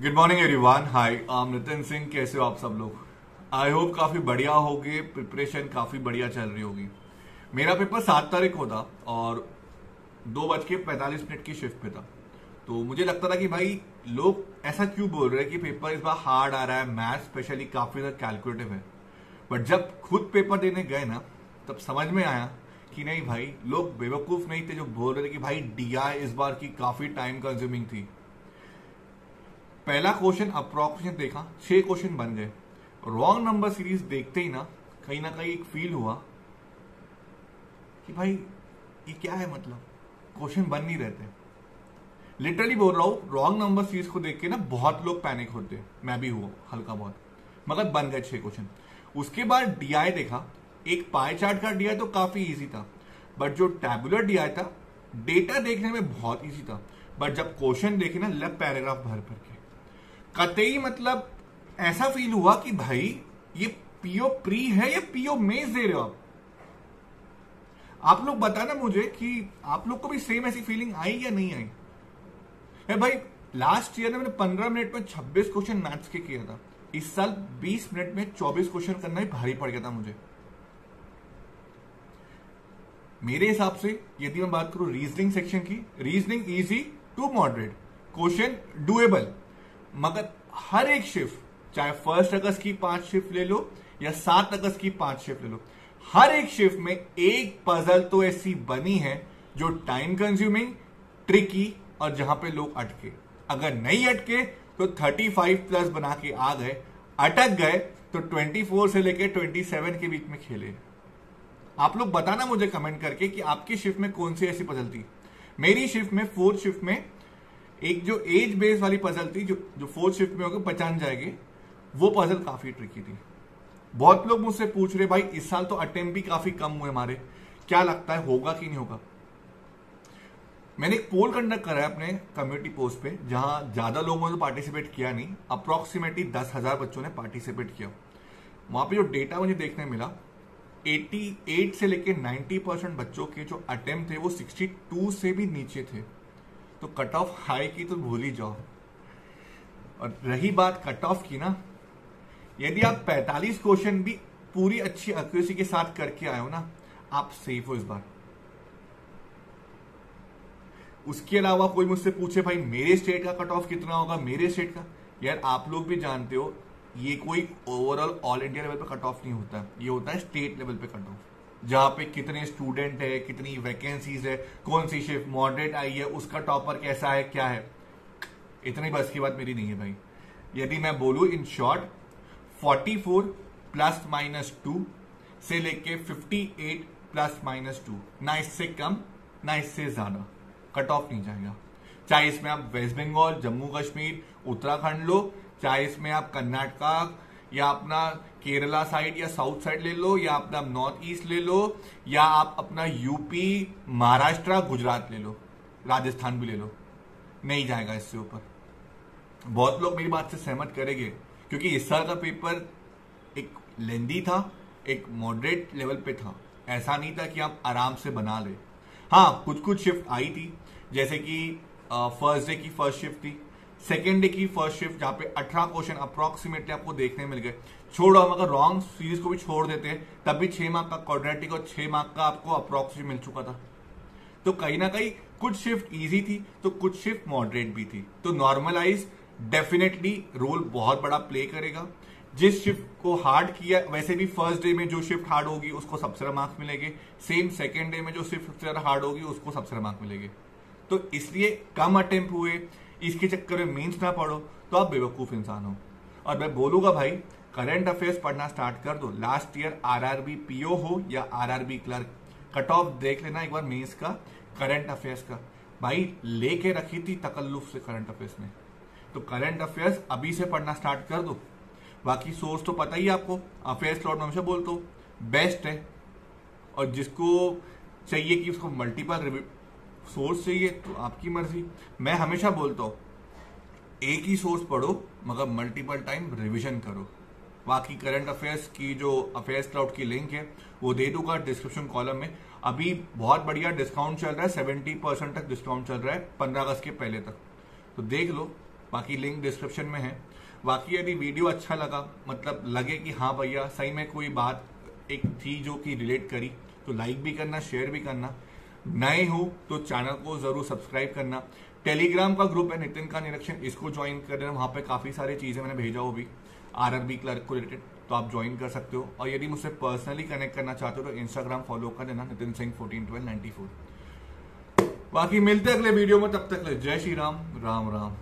Good morning everyone hi आम नितिन सिंह कैसे हो आप सब लोग? आई होप काफ़ी बढ़िया होगी प्रिपरेशन काफ़ी बढ़िया चल रही होगी। मेरा पेपर सात तारीख को था और दो बज के पैंतालीस मिनट की शिफ्ट पे था। तो मुझे लगता था कि भाई, लोग ऐसा क्यों बोल रहे हैं कि पेपर इस बार हार्ड आ रहा है मैथ स्पेशली काफ़ी ज़्यादा कैलकुलेटिव है। बट जब खुद पेपर देने गए ना, तब समझ में आया कि नहीं भाई, लोग बेवकूफ़ नहीं थे जो बोल रहे थे कि भाई डीआई इस बार की काफ़ी टाइम कंज्यूमिंग थी। पहला क्वेश्चन अप्रोक्सीमेट देखा, छह क्वेश्चन बन गए। रॉन्ग नंबर सीरीज़ देखते ही ना, कहीं ना कहीं एक फील हुआ कि भाई, ये क्या है मतलब? क्वेश्चन बन नहीं रहते। लिटरली बोल रहा हूँ रॉन्ग नंबर सीरीज़ को देख के ना बहुत लोग पैनिक होते हैं। मैं भी हुआ, हल्का बहुत। मगर बन गए छह क्वेश्चन उसके बाद डीआई देखा। एक पाई चार्ट का डीआई तो काफ़ी इजी था। बट जो टैबुलर डीआई था डेटा देखने में बहुत इजी था। बट जब क्वेश्चन देखे ना लब पैराग्राफ भर भर के। कतई मतलब ऐसा फील हुआ कि भाई, ये पीओ प्री है या पीओ मेज दे रहे हो आप? आप लोग बताना मुझे कि आप लोग को भी सेम ऐसी फीलिंग आई या नहीं आई? है भाई लास्ट ईयर में मैंने पंद्रह मिनट में छब्बीस क्वेश्चन मैथ्स के किया था। इस साल बीस मिनट में चौबीस क्वेश्चन करना ही भारी पड़ गया था मुझे। मेरे हिसाब से, यदि मैं बात करूँ रीजनिंग सेक्शन की reasoning easy to moderate question doable मगर हर एक शिफ्ट चाहे फ़र्स्ट अगस्त की पाँच शिफ्ट ले लो या सात अगस्त की पाँच शिफ्ट ले लो, हर एक शिफ्ट में एक पजल तो ऐसी बनी है जो टाइम कंज्यूमिंग ट्रिकी और जहाँ पे लोग अटके। अगर नहीं अटके तो 35 प्लस बना के आ गए, अटक गए तो 24 से लेकर 27 के बीच में खेले। आप लोग बताना मुझे कमेंट करके कि आपकी शिफ्ट में कौन सी ऐसी पजल थी। मेरी शिफ्ट में फोर्थ शिफ्ट में एक जो एज बेस वाली पजल थी, जो जो फोर्थ शिफ्ट में होकर पहचान जाएगी, वो पजल काफ़ी ट्रिकी थी। बहुत लोग मुझसे पूछ रहे, भाई, इस साल तो अटेम्प्ट भी काफ़ी कम हुए हमारे। क्या लगता है, होगा कि नहीं होगा? मैंने एक पोल कंडक्ट करा है अपने कम्युनिटी पोस्ट पे, जहाँ ज़्यादा लोगों ने तो पार्टिसिपेट किया नहीं अप्रोक्सीमेटली दस हज़ार बच्चों ने पार्टिसिपेट किया। वहाँ पे जो डेटा मुझे देखने मिला 88 से लेकर 90 परसेंट बच्चों के जो अटेम्प्ट थे, वो 62 से भी नीचे थे। तो कट ऑफ़ हाई की तो भूल ही जाओ। और रही बात कट ऑफ़ की ना, यदि आप 45 क्वेश्चन भी पूरी अच्छी एक्यूरेसी के साथ करके आए हो ना, आप सेफ़ हो इस बार। उसके अलावा कोई मुझसे पूछे, भाई, मेरे स्टेट का कट ऑफ़ कितना होगा? मेरे स्टेट का? यार, आप लोग भी जानते हो, ये कोई ओवरऑल ऑल इंडिया लेवल पे कट ऑफ़ नहीं होता। ये होता है स्टेट लेवल पे कट ऑफ़ जहाँ पे कितने स्टूडेंट है, कितनी वैकेंसीज है, कौन सी शिफ्ट मॉडरेट आई है, उसका टॉपर कैसा है, क्या है? इतनी बस की बात मेरी नहीं है भाई। यदि मैं बोलू in short 44 plus minus two से लेके 58 प्लस माइनस टू ना इससे कम, ना इससे ज़्यादा। कट ऑफ़ नहीं जाएगा। चाहे इसमें आप वेस्ट बंगाल जम्मू कश्मीर उत्तराखंड लो, चाहे इसमें आप कर्नाटका या अपना केरला साइड या साउथ साइड ले लो, या अपना नॉर्थ ईस्ट ले लो, या आप अपना यूपी महाराष्ट्र, गुजरात ले लो, राजस्थान भी ले लो। नहीं जाएगा इससे ऊपर। बहुत लोग मेरी बात से सहमत करेंगे, क्योंकि इस साल का पेपर एक लेंदी था, एक मॉडरेट लेवल पे था। ऐसा नहीं था कि आप आराम से बना ले। हाँ कुछ कुछ शिफ्ट आई थी, जैसे कि फ़र्स्ट डे की फ़र्स्ट शिफ्ट थी। सेकेंड डे की फ़र्स्ट शिफ्ट जहाँ पे 18 क्वेश्चन अप्रोक्सीमेटली आपको देखने मिल गए। छोड़ो, हम अगर रॉन्ग सीरीज़ को भी छोड़ देते तब भी छह मार्क का क्वाड्रेटिक और छह मार्क का आपको अप्रोक्सीमेट मिल चुका था। तो कहीं ना कहीं कुछ शिफ्ट इजी थी तो कुछ शिफ्ट मॉडरेट भी थी। तो नॉर्मलाइज डेफिनेटली रोल बहुत बड़ा प्ले करेगा। जिस शिफ्ट को हार्ड किया, वैसे भी फ़र्स्ट डे में जो शिफ्ट हार्ड होगी, उसको सबसे ज़्यादा मार्क्स मिलेंगे। सेम सेकेंड डे में जो शिफ्ट सबसे ज़्यादा हार्ड होगी, उसको सबसे ज़्यादा मार्क्स मिलेंगे। तो इसलिए कम अटेम्प्ट हुए इसके चक्कर में मीन्स ना पढ़ो तो आप बेवकूफ़ इंसान हो। और मैं बोलूँगा भाई करंट अफेयर्स पढ़ना स्टार्ट कर दो। लास्ट ईयर आरआरबी पीओ हो या आरआरबी क्लर्क कट ऑफ़ देख लेना एक बार मीन्स का करंट अफेयर्स का। भाई, लेके रखी थी तकल्लुफ से करंट अफेयर्स में तो करंट अफेयर्स अभी से पढ़ना स्टार्ट कर दो। बाकी सोर्स तो पता ही आपको अफेयर्स क्लाउड में हमेशा बोलता हूँ बेस्ट है। और जिसको चाहिए कि उसको मल्टीपल सोर्स चाहिए तो आपकी मर्ज़ी। मैं हमेशा बोलता हूँ, एक ही सोर्स पढ़ो, मगर मल्टीपल टाइम रिवीजन करो। बाकी करंट अफेयर्स की जो अफेयर्स क्लाउड की लिंक है, वो दे दूँगा डिस्क्रिप्शन कॉलम में। अभी बहुत बढ़िया डिस्काउंट चल रहा है सेवेंटी परसेंट तक डिस्काउंट चल रहा है, पंद्रह अगस्त के पहले तक। तो देख लो, बाकी लिंक डिस्क्रिप्शन में है। बाकी यदि वीडियो अच्छा लगा मतलब लगे कि हाँ भैया, सही में कोई बात एक थी जो कि रिलेट करी तो लाइक भी करना शेयर भी करना। नए हो तो चैनल को ज़रूर सब्सक्राइब करना। टेलीग्राम का ग्रुप है नितिन का निरीक्षण, इसको ज्वाइन कर देना। वहाँ पे काफ़ी सारी चीज़ें मैंने भेजा हो भी। आर आरआरबी क्लर्क को रिलेटेड तो आप ज्वाइन कर सकते हो। और यदि मुझसे पर्सनली कनेक्ट करना चाहते हो तो इंस्टाग्राम फॉलो कर देना, Nitin Singh fourteen ninety four बाकी मिलते अगले वीडियो में, तब तक जय श्री राम राम राम।